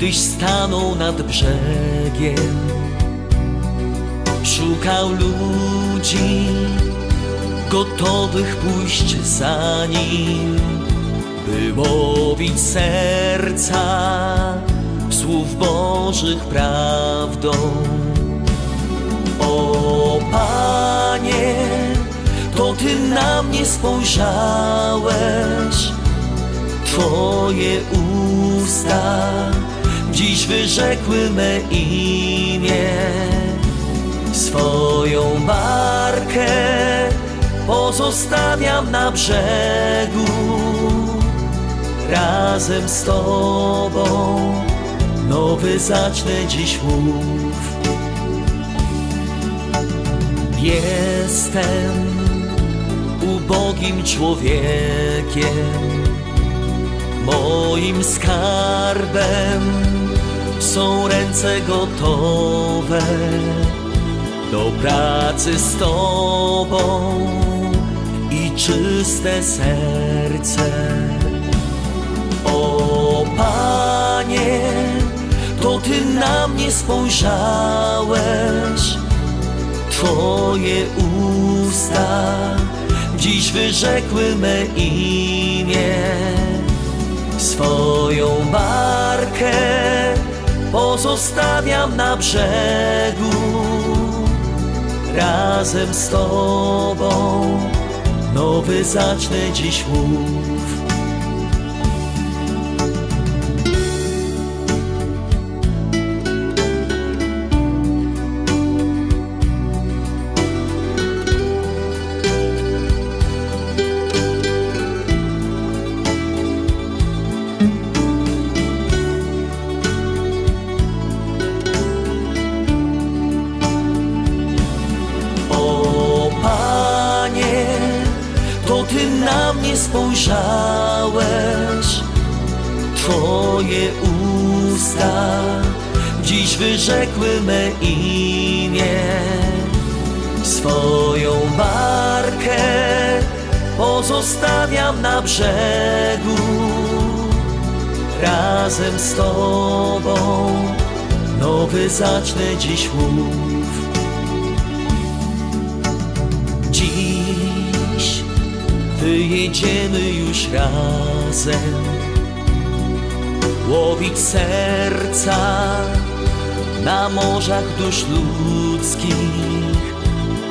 Gdyś stanął nad brzegiem Szukał ludzi Gotowych pójść za nim By łowić serca Słów Bożych prawdą. O Panie To Ty na mnie spojrzałeś Twoje usta dziś wyrzekły me imię. Swoją barkę pozostawiam na brzegu razem z Tobą. Nowy zacznę dziś mów. Jestem ubogim człowiekiem Moim skarbem są ręce gotowe do pracy z Tobą i czyste serce. O Panie, to Ty na mnie spojrzałeś, Twoje usta dziś wyrzekły me imię Swoją barkę pozostawiam na brzegu Razem z Tobą. Nowy zacznę dziś mów razem z Tobą. Nowy zacznę dziś mów. Dziś wyjedziemy już razem łowić serca na morzach dusz ludzkich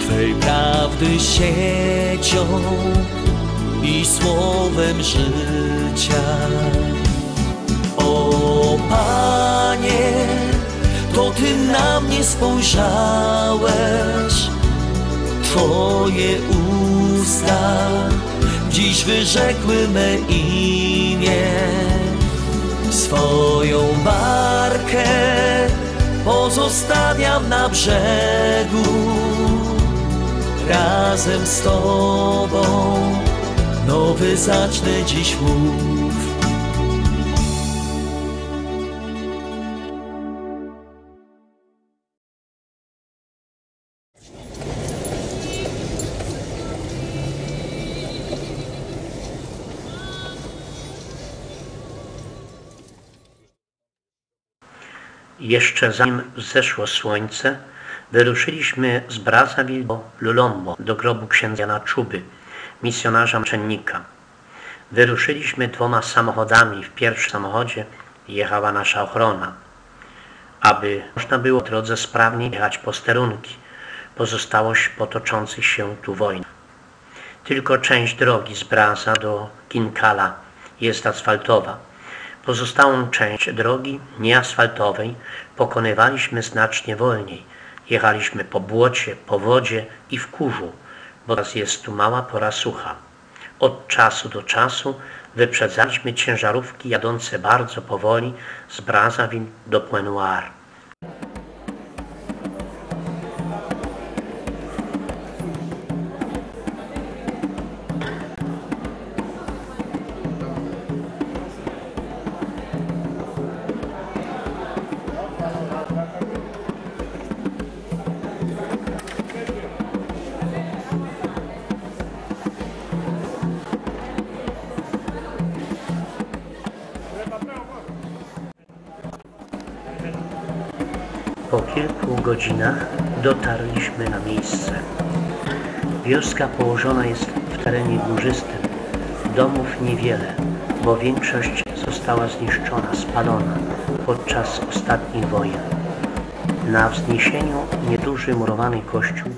Twej prawdy siecią i słowem życia. Panie, to Ty na mnie spojrzałeś, Twoje usta dziś wyrzekły me imię. Swoją barkę pozostawiam na brzegu razem z Tobą. Nowy zacznę dziś mów. Jeszcze zanim zeszło słońce, wyruszyliśmy z Brazzaville do Lulombo, do grobu księdza Jana Czuby, misjonarza mczennika. Wyruszyliśmy dwoma samochodami. W pierwszym samochodzie jechała nasza ochrona, aby można było w drodze sprawnie jechać posterunki, pozostałość potoczących się tu wojn. Tylko część drogi z Braza do Kinkala jest asfaltowa. Pozostałą część drogi nieasfaltowej pokonywaliśmy znacznie wolniej. Jechaliśmy po błocie, po wodzie i w kurzu, bo teraz jest tu mała pora sucha. Od czasu do czasu wyprzedzaliśmy ciężarówki jadące bardzo powoli z Brazzaville do Pointe-Noire. Miejsce. Wioska położona jest w terenie górzystym. Domów niewiele, bo większość została zniszczona, spalona podczas ostatnich wojen. Na wzniesieniu nieduży murowany kościół,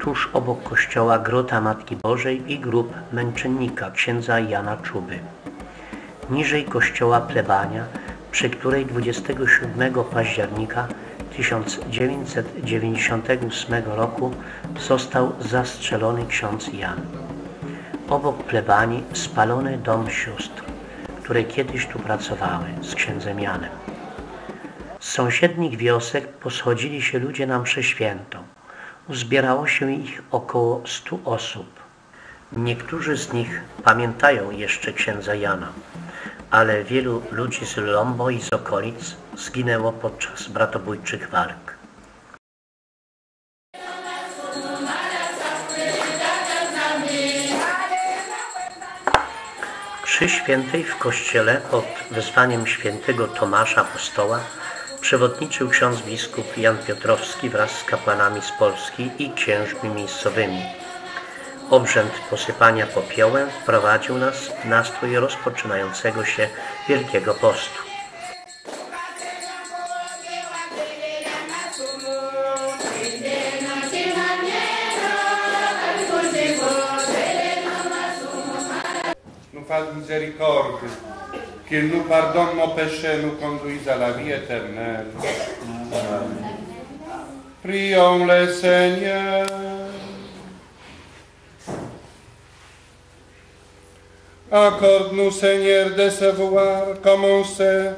tuż obok kościoła grota Matki Bożej i grób męczennika księdza Jana Czuby. Niżej kościoła plebania, przy której 27 października 1998 roku został zastrzelony ksiądz Jan. Obok plebanii spalony dom sióstr, które kiedyś tu pracowały z księdzem Janem. Z sąsiednich wiosek poschodzili się ludzie na mszę świętą. Uzbierało się ich około stu osób. Niektórzy z nich pamiętają jeszcze księdza Jana, ale wielu ludzi z Lombo i z okolic zginęło podczas bratobójczych walk. Przy świętej w kościele pod wezwaniem świętego Tomasza Apostoła przewodniczył ksiądz biskup Jan Piotrowski wraz z kapłanami z Polski i księżmi miejscowymi. Obrzęd posypania popiołem wprowadził nas w nastrój rozpoczynającego się Wielkiego Postu. Miséricorde, qu'il nous pardonne nos péchés, nous conduise à la vie éternelle. Prions le Seigneur. Accorde-nous, Seigneur, de savoir commencer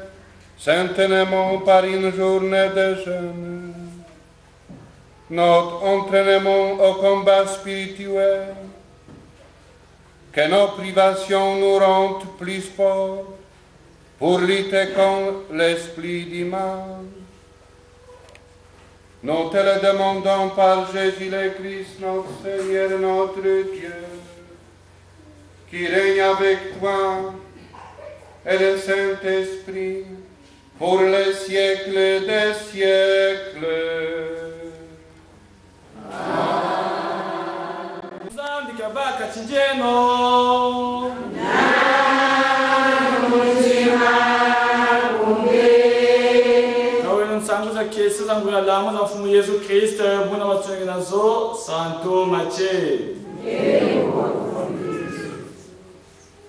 saintement par une journée de jeûne. Notre entraînement au combat spirituel que nos privations nous rendent plus forts pour lutter contre l'esprit du mal. Nous te le demandons par Jésus le Christ, notre Seigneur, notre Dieu, qui règne avec toi et le Saint-Esprit pour les siècles des siècles. Bakać dzieną. ke sizan gula lama zan fumu yesu kristo buna matsungi na zo santo mache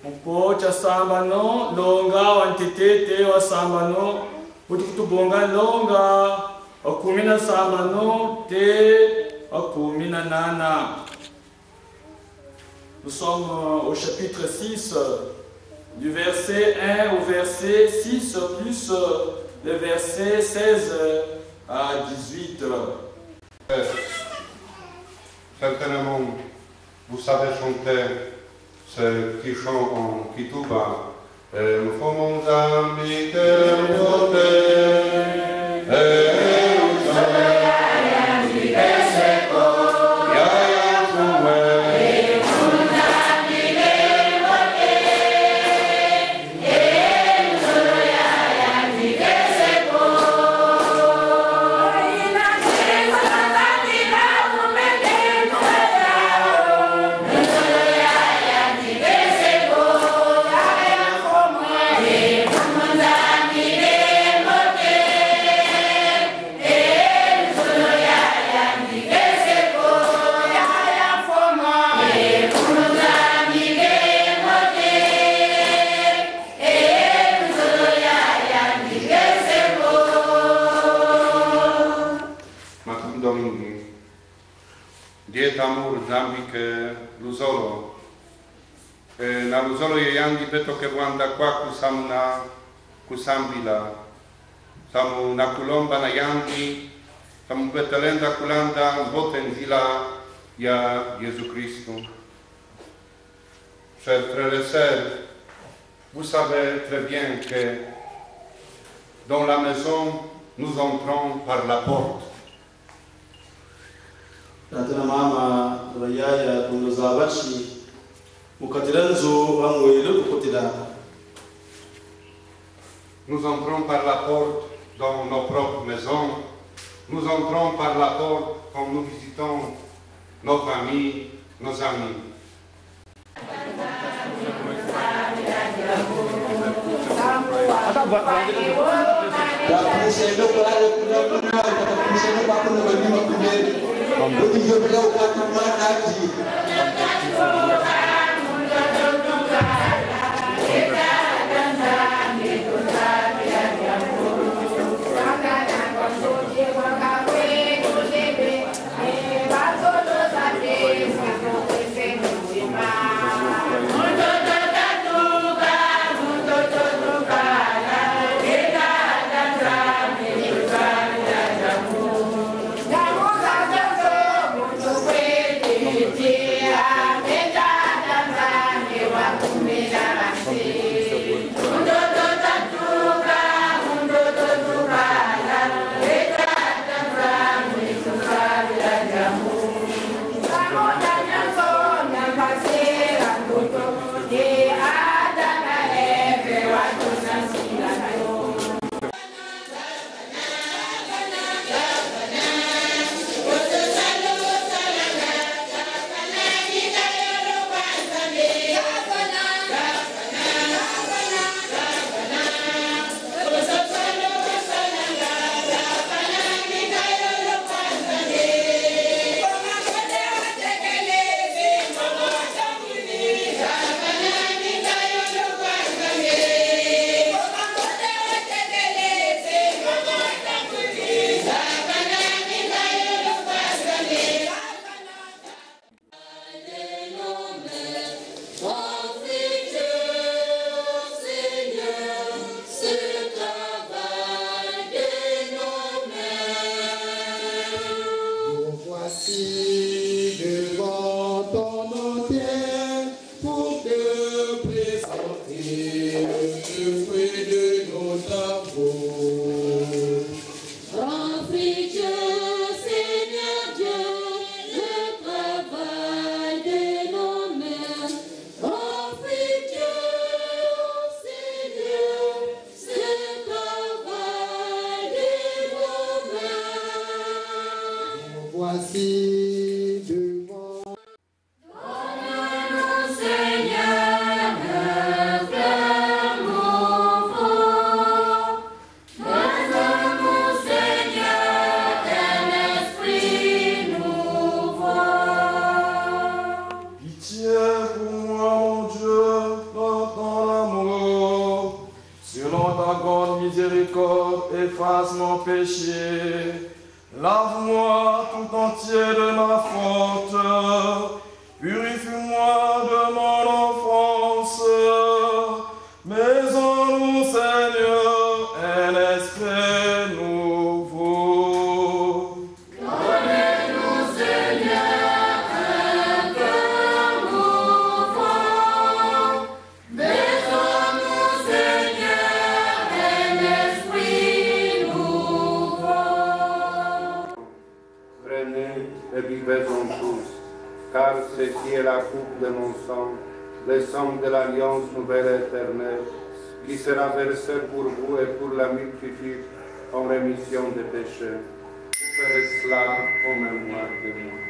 mpo cha samba no longa wantitete wa samba no utukutubonga longa wa kumi na samba no te wa nana Nous sommes euh, au chapitre 6, euh, du verset 1 au verset 6, plus euh, le verset 16 euh, à 18. Certainement, vous savez chanter ce petit chant en el Zambike, Luzolo. Eh, Na Luzolo je yangi beto ke wanda kwa kusam na kusambila. Samu na kulomba na yangi, samu betelenda kulanda, zila ya Jezu frères et sœurs, vous savez très bien que dans la maison, nous entrons par la porte. Tana mama rayaya kundo zabachi mukatiranzo bamwele kukotila Nous entrons par la porte dans nos propres maisons. Nous entrons par la porte comme nous visitons nos familles, nos amis. Je ne sais pas comment on va dire à tout le monde. Je ne sais pas comment on va dire à tout le monde. Miséricorde, efface mon péché. Lave-moi tout entier de ma faute. Purifie-moi de mon enfance. De mon sang, le sang de l'alliance nouvelle éternelle, qui sera versé pour vous et pour la multitude en rémission des péchés. Vous ferez cela en mémoire de moi.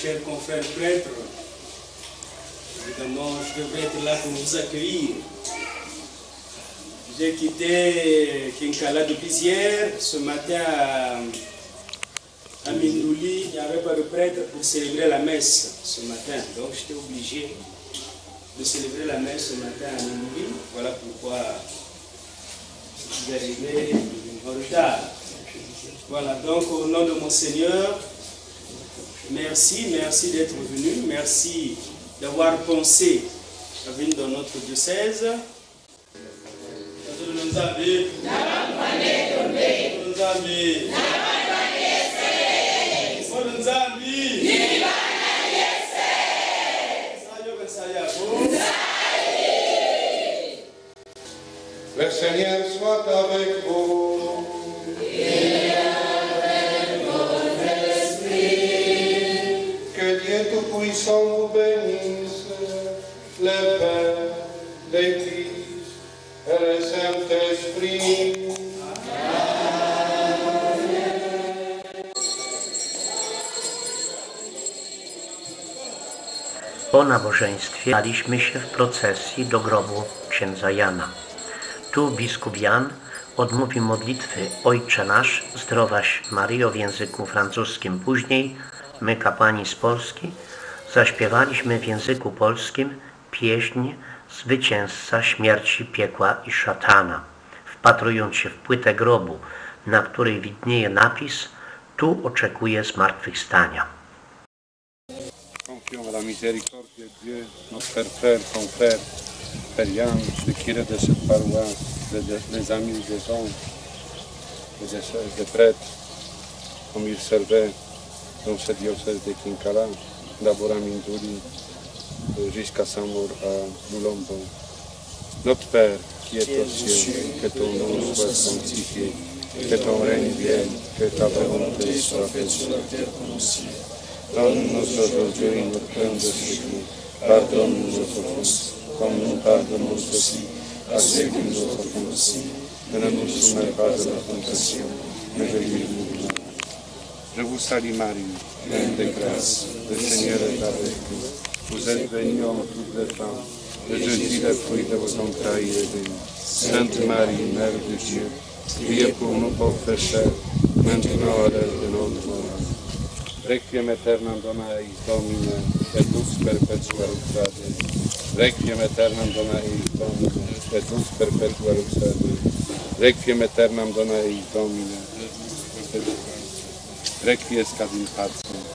chers confrères prêtres, évidemment, je devrais être là pour vous accueillir. J'ai quitté Kinkala depuis hier. Ce matin, à, à Mindouli, il n'y avait pas de prêtre pour célébrer la messe ce matin. Donc, j'étais obligé de célébrer la messe ce matin à Mindouli. Voilà pourquoi je suis arrivé en retard. Voilà, donc au nom de mon Seigneur, merci, merci d'être venu, merci d'avoir pensé à venir dans notre diocèse. Le Seigneur soit avec vous. Po nabożeństwie daliśmy się w procesji do grobu księdza Jana. Tu biskup Jan odmówi modlitwy Ojcze Nasz, zdrowaś Maryjo w języku francuskim. Później my, kapłani z Polski, zaśpiewaliśmy w języku polskim pieśń Zwycięzca śmierci, piekła i szatana, wpatrując się w płytę grobu, na której widnieje napis Tu oczekuje zmartwychwstania. Cette des comme dans ce diocèse de Kinkala, Mindouri, euh, jusqu'à Samour à Moulombo. Notre Père, qui est aux cieux, que ton nom soit sanctifié, que ton règne vienne, que ta volonté soit faite sur la terre comme au ciel. Donne-nous aujourd'hui notre pain de ce jour. Pardonne-nous nos offenses, comme nous pardonnons aussi à ceux qui nous. Et ne nous soumets pas à la tentation, mais délivre-nous salue Marie, pleine de grâce, le Seigneur est avec vous. Vous êtes bénie entre toutes les femmes, et Jésus, le fruit de vos entrailles, est béni. Sainte Marie, Mère de Dieu, priez pour nous pauvres pécheurs, maintenant à l'heure de notre mort. Requiem aeternam dona eis Domine, et lux perpetua luxade. Requiem aeternam dona eis Domine, et lux perpetua luxade. Requiem aeternam dona eis Domine, et Requiescat in pace.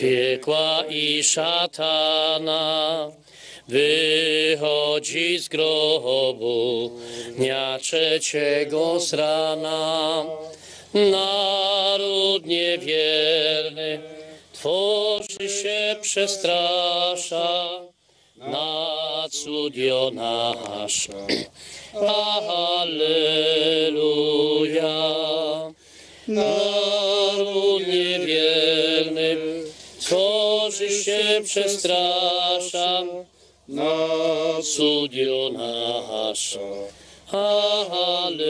piekła i szatana. Wychodzi z grobu dnia trzeciego z rana. Naród niewierny tworzy się przestrasza na cud Jonasza. Alleluja. Naród niewierny tworzy się przestrasza na cud Jonasza. Alleluja.